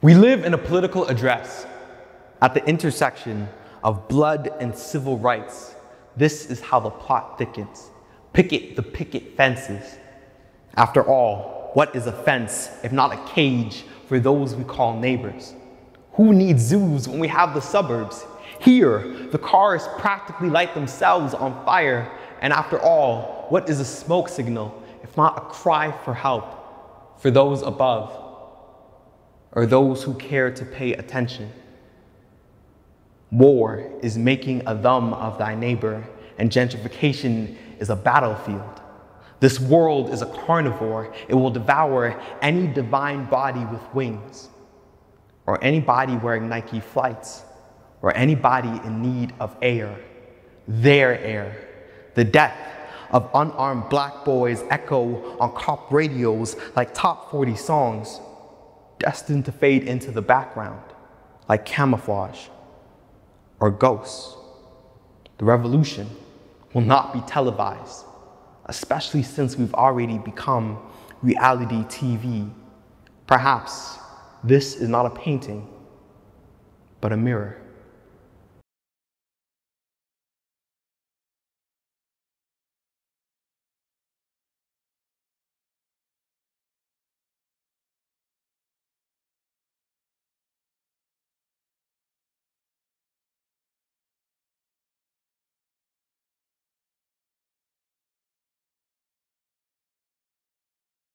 We live in a political address at the intersection of blood and civil rights. This is how the plot thickens. Picket the picket fences. After all, what is a fence if not a cage for those we call neighbors? Who needs zoos when we have the suburbs? Here, the cars practically light themselves on fire. And after all, what is a smoke signal if not a cry for help for those above or those who care to pay attention? War is making a thumb of thy neighbor, and gentrification is a battlefield. This world is a carnivore. It will devour any divine body with wings, or any body wearing Nike flights, or anybody in need of air, their air. The death of unarmed black boys echo on cop radios like top 40 songs, destined to fade into the background like camouflage or ghosts. The revolution will not be televised, especially since we've already become reality TV. Perhaps this is not a painting, but a mirror.